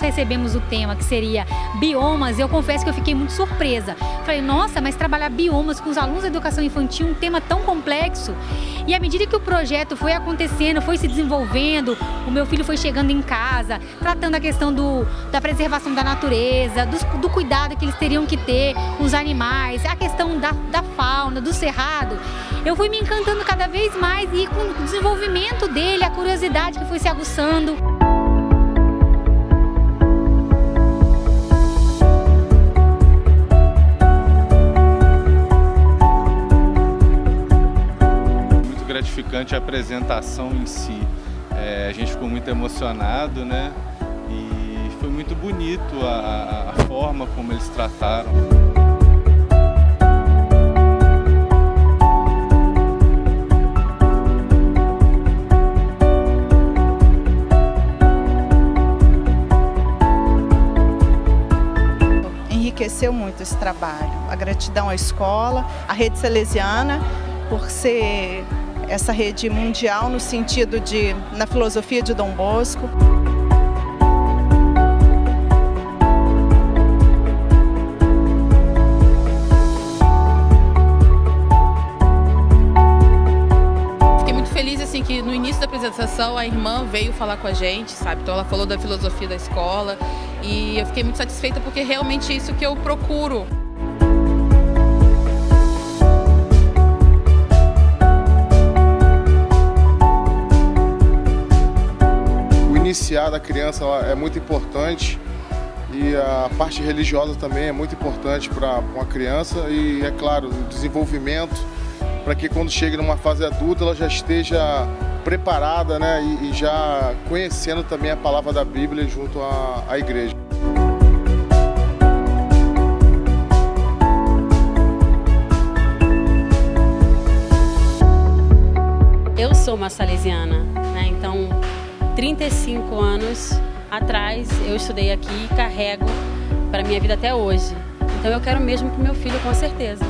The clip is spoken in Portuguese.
recebemos o tema que seria biomas, eu confesso que eu fiquei muito surpresa. Falei, nossa, mas trabalhar biomas com os alunos da educação infantil, um tema tão complexo. E à medida que o projeto foi acontecendo, foi se desenvolvendo, o meu filho foi chegando em casa, tratando a questão do, da preservação da natureza, do, do cuidado que eles teriam que ter com os animais, a questão da, da fauna, do cerrado, eu fui me encantando cada vez mais e com o desenvolvimento dele, a curiosidade que foi se aguçando. A apresentação em si. É, a gente ficou muito emocionado, né? E foi muito bonito a, a forma como eles trataram. enriqueceu muito esse trabalho. A gratidão à escola, à rede salesiana, por ser essa rede mundial no sentido de, na filosofia de Dom Bosco. Assim que no início da apresentação a irmã veio falar com a gente, sabe? Então ela falou da filosofia da escola e eu fiquei muito satisfeita porque realmente é isso que eu procuro. Iniciar da criança é muito importante e a parte religiosa também é muito importante para uma criança e, é claro, o desenvolvimento para que quando chegue numa fase adulta ela já esteja preparada né, e, e já conhecendo também a palavra da Bíblia junto à, à igreja. Eu sou uma salesiana, né? então 35 anos atrás eu estudei aqui e carrego para minha vida até hoje. Então eu quero mesmo para meu filho com certeza.